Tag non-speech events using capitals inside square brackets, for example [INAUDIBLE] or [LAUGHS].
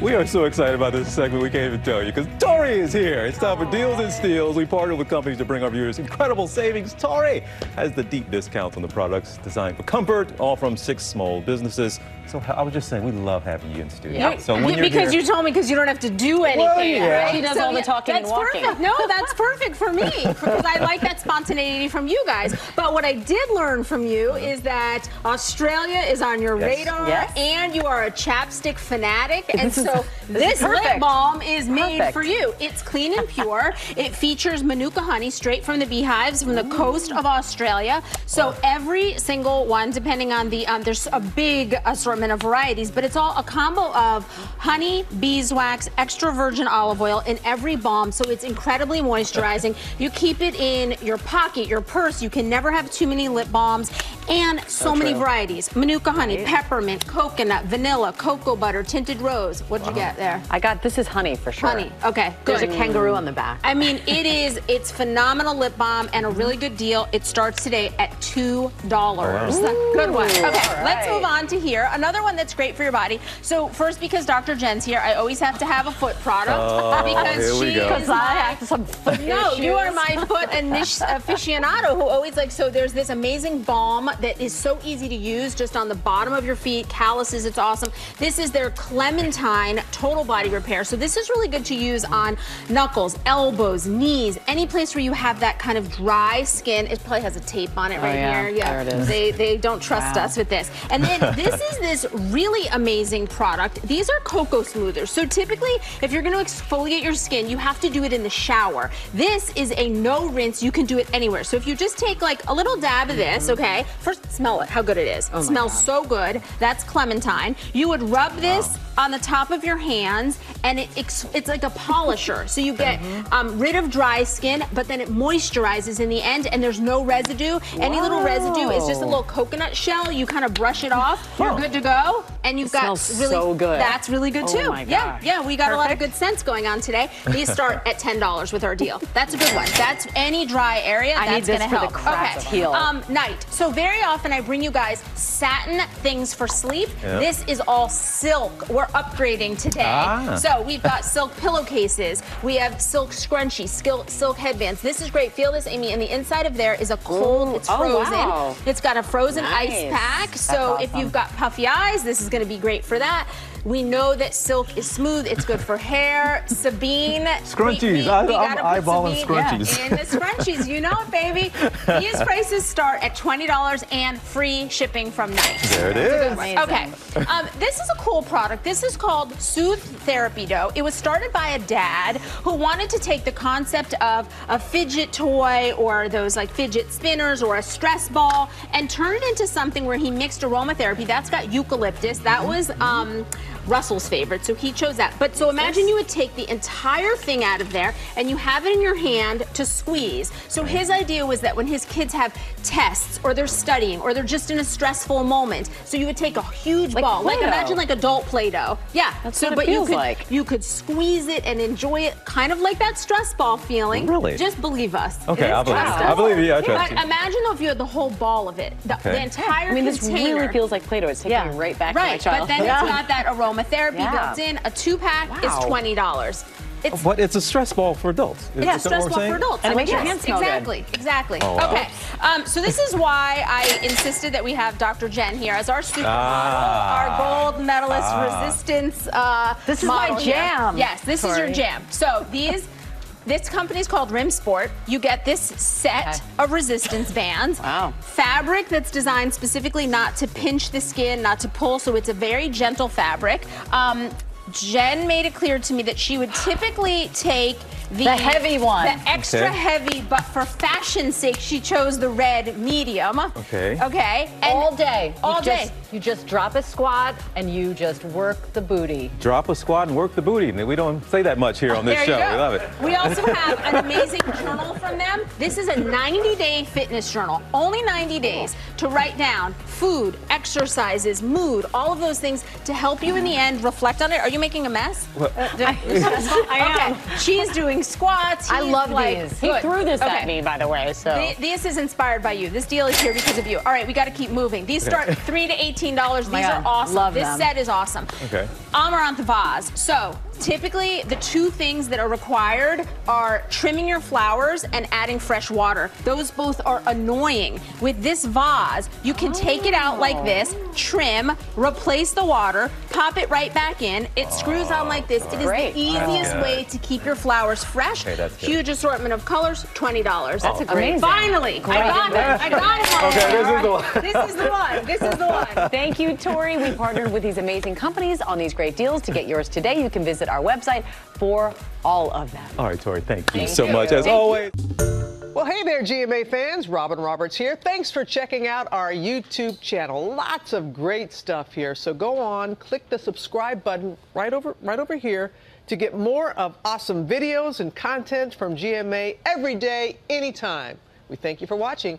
We are so excited about this segment, we can't even tell you, because Tory is here. It's time for Deals and Steals. We partner with companies to bring our viewers incredible savings. Tory has the deep discounts on the products designed for comfort, all from six small businesses. So I was just saying, we love having you in studio. Yeah. So when you're because here, you told me because you don't have to do anything. Well, yeah. right? She does all the talking and that's walking. Perfect. No, that's perfect for me [LAUGHS] because I like that spontaneity from you guys. But what I did learn from you is that Australia is on your Yes. radar, Yes. and you are a chapstick fanatic, [LAUGHS] and This so [LAUGHS] this is this lip balm is made Perfect. for you. It's clean and pure. it features manuka honey straight from the beehives from the coast of Australia. So every single one, depending on the, um, there's a big assortment of varieties, but it's all a combo of honey, beeswax, extra virgin olive oil in every balm. So it's incredibly moisturizing. You keep it in your pocket, your purse. You can never have too many lip balms. And so many varieties. Manuka honey, peppermint, coconut, vanilla, cocoa butter, tinted rose. What'd you get there? I got this is honey for sure. Honey. Okay. There's a kangaroo on the back. I mean, it is, it's phenomenal lip balm and a really good deal. It starts today at $2. Good one. Okay, let's move on to here. Another one that's great for your body. So first, because Dr. Jen's here, I always have to have a foot product Oh, because here we she go. is Because I have some foot no, you are my foot [LAUGHS] aficionado who always like. So there's this amazing balm that is so easy to use, just on the bottom of your feet, calluses. It's awesome. This is their Clementine Total Body Repair. So this is really good to use on knuckles, elbows, knees, any place where you have that kind of dry skin. It probably has a tape on it oh, right yeah. here. Yeah, There it is. They they don't trust Wow. us with this. And then [LAUGHS] this is this really amazing product. These are cocoa smoothers. So typically, if you're going to exfoliate your skin, you have to do it in the shower. This is a no rinse. You can do it anywhere. So if you just take like a little dab of this, mm-hmm. okay? First, smell it. How good it is. Oh it smells so good. That's clementine. You would rub this on the top of your hands, and it, it's like a polisher. So you get um, rid of dry skin, but then it moisturizes in the end, and there's no residue. Any little residue is just a little coconut shell. You kind of brush it off. You're good to go, and you've It got really so good. That's really good Oh too. yeah, yeah. We got a lot of good scents going on today. These start [LAUGHS] at ten dollars with our deal. That's a good one. That's any dry area. I that's gonna for the help. okay. heel. Um, night. So very often I bring you guys satin things for sleep. Yep. This is all silk. We're upgrading today. Ah. So we've got silk pillowcases. We have silk scrunchies, silk, silk headbands. This is great. Feel this, Amy. And the inside of there is a cold. Ooh. It's Oh, frozen. wow. It's got a frozen ice pack. That's So if you've got puffy eyes, this is going to be great for that. We know that silk is smooth. It's good for hair. Sabine. Scrunchies. we- we- I- we I'm eyeballing Sabine- yeah, scrunchies. in the scrunchies. You know it, baby. These [LAUGHS] prices start at $20 and free shipping from Night. there it is. Amazing. Okay. Um, this is a cool product. This is called Soothe Therapy Dough. It was started by a dad who wanted to take the concept of a fidget toy or those like fidget spinners or a stress ball and turn it into something where he mixed aromatherapy. That's got eucalyptus. That was um, Russell's favorite, so he chose that. But so imagine you would take the entire thing out of there and you have it in your hand to squeeze. So his idea was that when his kids have tests or they're studying or they're just in a stressful moment, so you would take a huge Like ball, like imagine like adult Play-Doh. Yeah, That's so what it but feels you could like. you could squeeze it and enjoy it, kind of like that stress ball feeling. Really? Just believe us. Okay, I believe you. trust I believe you. I trust But you. imagine though if you had the whole ball of it, the, Okay. the entire I mean, this container. really feels like Play-Doh. It's taking Yeah. me right back to my Right, childhood. but then it's got that [LAUGHS] aromatherapy Yeah. built in. A two pack is twenty dollars. It's But it's a stress ball for adults. Is yeah, stress ball saying? for adults. And it I makes your guess. hands smell good. Exactly, exactly. Oh, wow. Okay, um, so this is why I insisted that we have Dr. Jen here as our supermodel, Ah. our gold medalist Ah. resistance. Uh, This is my model here. jam. Yes, this is your jam. So these. This company is called Rim Sport. You get this set Okay. of resistance bands. [LAUGHS] Wow. Fabric that's designed specifically not to pinch the skin, not to pull, so it's a very gentle fabric. Um, Jen made it clear to me that she would typically take the, The heavy one. the extra Okay. heavy, but for fashion's sake, she chose the red medium. Okay. Okay. And all day. All you day. Just, you just drop a squat and you just work the booty. Drop a squat and work the booty. We don't say that much here on this There show. you go. We love it. We also have an amazing journal from them. This is a 90-day fitness journal. Only 90 days to write down food, exercises, mood, all of those things to help you in the end reflect on it. Are you making a mess? What? Uh, [LAUGHS] I am. Okay. She's doing doing squats. I love like, these. He good. threw this Okay. at me, by the way. So Th- This is inspired by you. This deal is here because of you. All right, we got to keep moving. These start [LAUGHS] three to eighteen dollars. Oh These God, are awesome. love this them. set is awesome. Okay. Amaranth vase. So typically, the two things that are required are trimming your flowers and adding fresh water. Those both are annoying. With this vase, you can take it out like this, trim, replace the water, pop it right back in. It screws on like this. It is Great. the easiest way to keep your flowers fresh. Okay, that's. Huge assortment of colors, twenty dollars. That's a great- Amazing. Finally, I got it. I got it. Okay, this is the one. This is the one. This is the one. Thank you, Tory. We partnered with these amazing companies on these great deals. To get yours today, you can visit our website for all of them. All right, Tory, thank you Thank so you. much as Thank you. always. Well, hey there, GMA fans. Robin Roberts here. Thanks for checking out our YouTube channel. Lots of great stuff here. So go on, click the subscribe button right over right over here to get more of awesome videos and content from GMA every day, anytime. We thank you for watching,